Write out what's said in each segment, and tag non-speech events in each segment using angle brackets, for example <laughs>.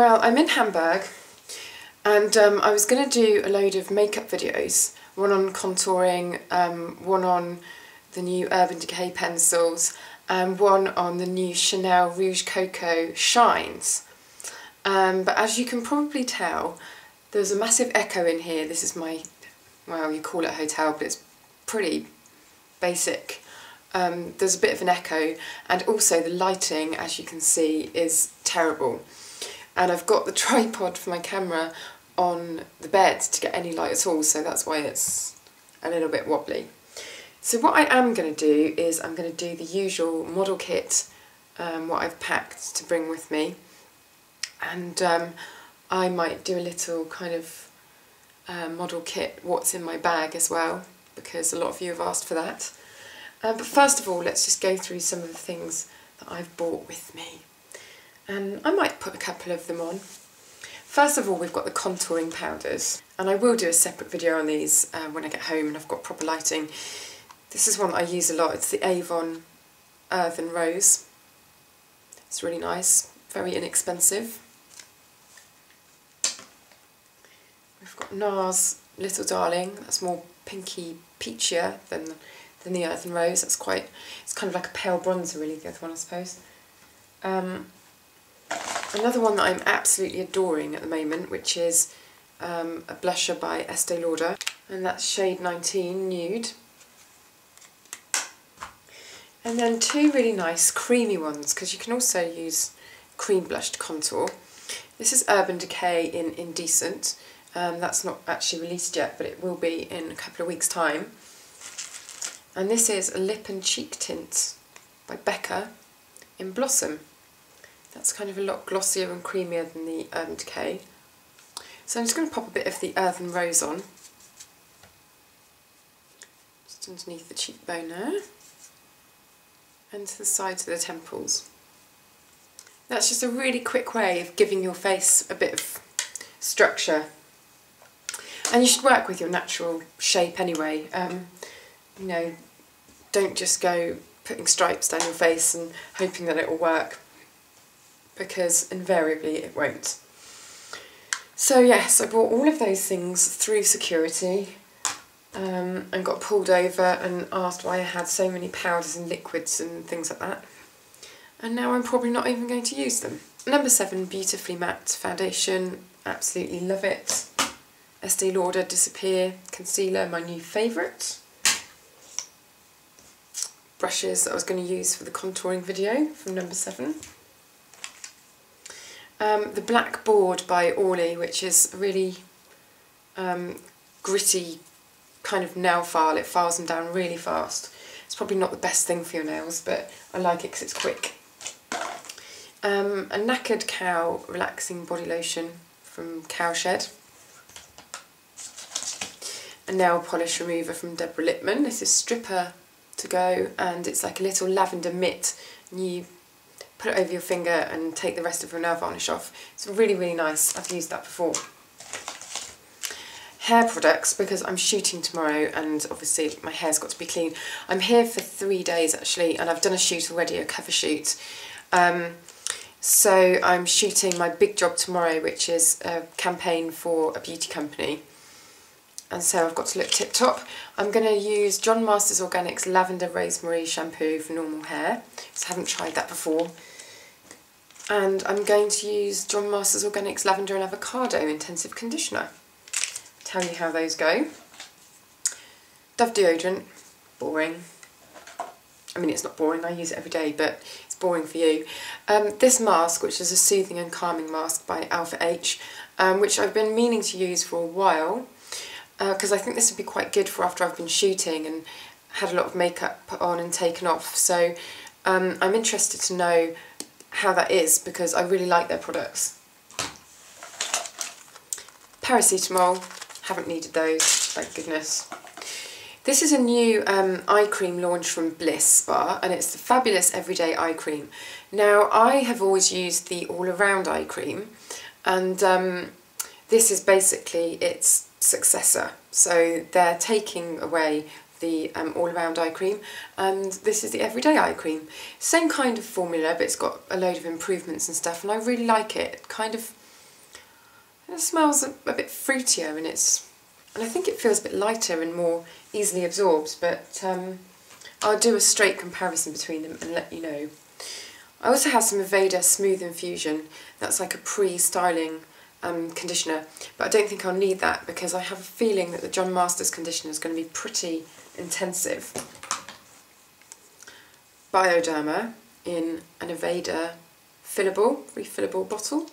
Well, I'm in Hamburg and um, I was going to do a load of makeup videos, one on contouring, um, one on the new Urban Decay pencils and one on the new Chanel Rouge Coco Shines. Um, but as you can probably tell, there's a massive echo in here. This is my, well, you call it a hotel, but it's pretty basic. Um, there's a bit of an echo and also the lighting, as you can see, is terrible. And I've got the <laughs> tripod for my camera on the bed to get any light at all, so that's why it's a little bit wobbly. So what I am going to do is I'm going to do the usual model kit, um, what I've packed to bring with me, and um, I might do a little kind of uh, model kit, what's in my bag as well, because a lot of you have asked for that. Uh, but first of all, let's just go through some of the things that I've brought with me. And I might put a couple of them on. First of all, we've got the contouring powders, and I will do a separate video on these uh, when I get home and I've got proper lighting. This is one I use a lot, it's the Avon Earth and Rose. It's really nice, very inexpensive. We've got NARS Little Darling, that's more pinky peachier than, than the Earth and Rose. That's quite, it's kind of like a pale bronzer really, the other one I suppose. Um, another one that I'm absolutely adoring at the moment, which is um, a blusher by Estee Lauder, and that's shade 19 Nude. And then two really nice creamy ones, because you can also use cream blush to contour. This is Urban Decay in Indecent. Um, that's not actually released yet, but it will be in a couple of weeks' time. And this is a lip and cheek tint by Becca in Blossom. That's kind of a lot glossier and creamier than the Urban Decay. So I'm just going to pop a bit of the Earth and Rose on. Just underneath the cheekbone there and to the sides of the temples. That's just a really quick way of giving your face a bit of structure. And you should work with your natural shape anyway. Um, you know, don't just go putting stripes down your face and hoping that it will work because invariably it won't. So yes, I bought all of those things through security um, and got pulled over and asked why I had so many powders and liquids and things like that. And now I'm probably not even going to use them. Number seven, Beautifully Matte Foundation. Absolutely love it. Estee Lauder Disappear Concealer, my new favourite. Brushes that I was going to use for the contouring video from number seven. Um, the Black Board by Orly, which is a really um, gritty kind of nail file, it files them down really fast. It's probably not the best thing for your nails, but I like it because it's quick. Um, a Knackered Cow Relaxing Body Lotion from Cowshed. A nail polish remover from Deborah Lippmann. This is Stripper to go and it's like a little lavender mitt and you put it over your finger and take the rest of your nail varnish off. It's really, really nice. I've used that before hair products because I'm shooting tomorrow and obviously my hair's got to be clean. I'm here for three days actually and I've done a shoot already, a cover shoot. Um, so I'm shooting my big job tomorrow which is a campaign for a beauty company and so I've got to look tip top. I'm going to use John Masters Organics Lavender Rosemary Shampoo for normal hair, I haven't tried that before. And I'm going to use John Masters Organics Lavender and Avocado Intensive Conditioner tell you how those go. Dove deodorant, boring. I mean, it's not boring, I use it every day, but it's boring for you. Um, this mask, which is a soothing and calming mask by Alpha H, um, which I've been meaning to use for a while, because uh, I think this would be quite good for after I've been shooting and had a lot of makeup put on and taken off. So um, I'm interested to know how that is, because I really like their products. Paracetamol, haven't needed those, thank goodness. This is a new um, eye cream launch from Bliss Spa and it's the Fabulous Everyday Eye Cream. Now I have always used the All Around Eye Cream and um, this is basically its successor. So they're taking away the um, All Around Eye Cream and this is the Everyday Eye Cream. Same kind of formula but it's got a load of improvements and stuff and I really like it. It kind of it smells a, a bit fruitier and it's and I think it feels a bit lighter and more easily absorbed but um, I'll do a straight comparison between them and let you know. I also have some Aveda Smooth Infusion, that's like a pre-styling um, conditioner, but I don't think I'll need that because I have a feeling that the John Masters conditioner is going to be pretty intensive. Bioderma in an Aveda fillable, refillable bottle.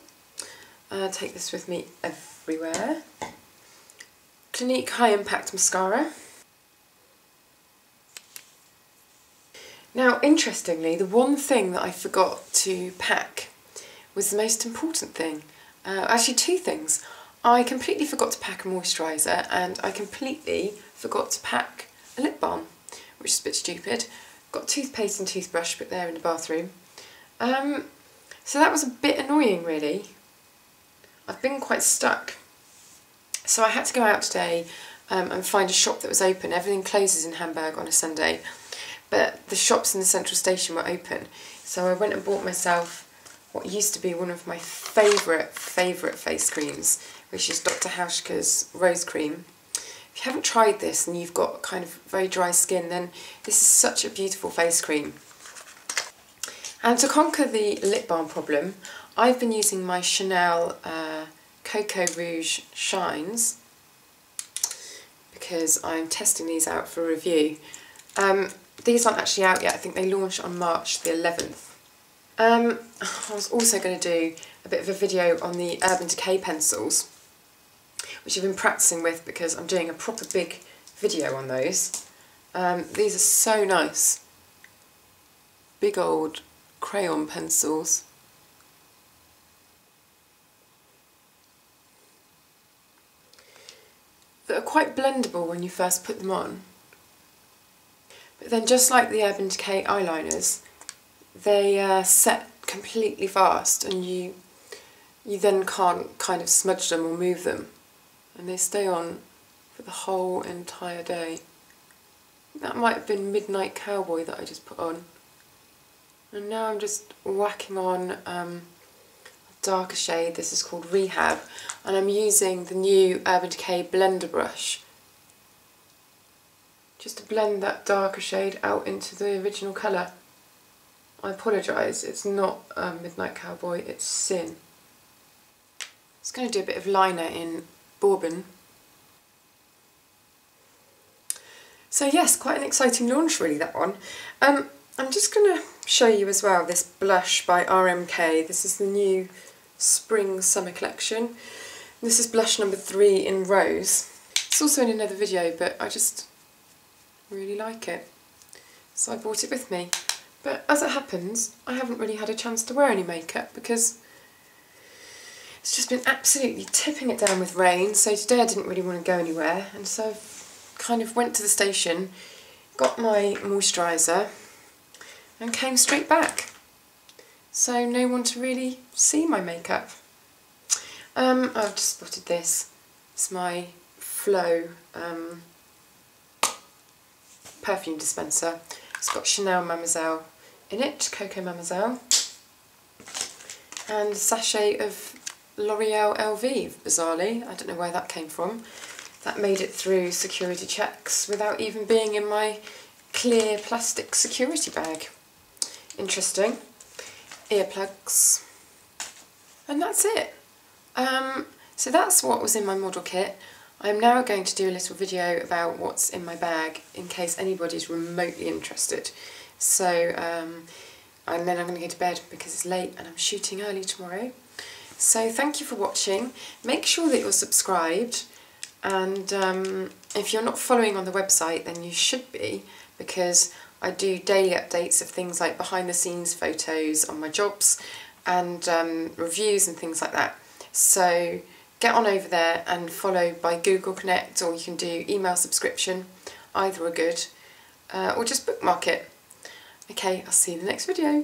Uh, take this with me everywhere. Clinique High Impact Mascara. Now, interestingly, the one thing that I forgot to pack was the most important thing. Uh, actually, two things. I completely forgot to pack a moisturiser and I completely forgot to pack a lip balm, which is a bit stupid. Got toothpaste and toothbrush, but they're in the bathroom. Um, so that was a bit annoying, really. I've been quite stuck. So I had to go out today um, and find a shop that was open. Everything closes in Hamburg on a Sunday but the shops in the central station were open. So I went and bought myself what used to be one of my favourite, favourite face creams, which is Dr. Hauschka's Rose Cream. If you haven't tried this and you've got kind of very dry skin, then this is such a beautiful face cream. And to conquer the lip balm problem, I've been using my Chanel uh, Coco Rouge Shines because I'm testing these out for review. Um, these aren't actually out yet. I think they launch on March the 11th. Um, I was also going to do a bit of a video on the Urban Decay pencils, which I've been practicing with because I'm doing a proper big video on those. Um, these are so nice. Big old crayon pencils. That are quite blendable when you first put them on. But then just like the Urban Decay eyeliners, they uh, set completely fast and you you then can't kind of smudge them or move them and they stay on for the whole entire day. That might have been Midnight Cowboy that I just put on. And now I'm just whacking on um, a darker shade, this is called Rehab, and I'm using the new Urban Decay blender brush just to blend that darker shade out into the original colour. I apologise, it's not um, Midnight Cowboy, it's Sin. It's going to do a bit of liner in Bourbon. So yes, quite an exciting launch really, that one. Um, I'm just going to show you as well this blush by RMK. This is the new Spring Summer collection. This is blush number three in Rose. It's also in another video, but I just really like it. So I brought it with me. But as it happens, I haven't really had a chance to wear any makeup because it's just been absolutely tipping it down with rain. So today I didn't really want to go anywhere. And so I've kind of went to the station, got my moisturiser and came straight back. So no one to really see my makeup. Um, I've just spotted this. It's my Flow um, perfume dispenser. It's got Chanel Mademoiselle in it, Coco Mademoiselle, and sachet of L'Oreal LV, bizarrely. I don't know where that came from. That made it through security checks without even being in my clear plastic security bag. Interesting. Earplugs. And that's it. Um, so that's what was in my model kit. I'm now going to do a little video about what's in my bag in case anybody's remotely interested. So, um, and then I'm going to go to bed because it's late and I'm shooting early tomorrow. So thank you for watching. Make sure that you're subscribed and um, if you're not following on the website then you should be because I do daily updates of things like behind the scenes photos on my jobs and um, reviews and things like that. So get on over there and follow by Google Connect or you can do email subscription, either are good, uh, or just bookmark it. Okay, I'll see you in the next video.